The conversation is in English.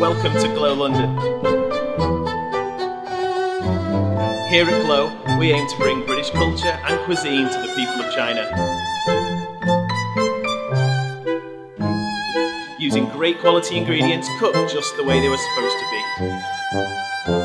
Welcome to Glo London. Here at Glo, we aim to bring British culture and cuisine to the people of China. Using great quality ingredients cooked just the way they were supposed to be.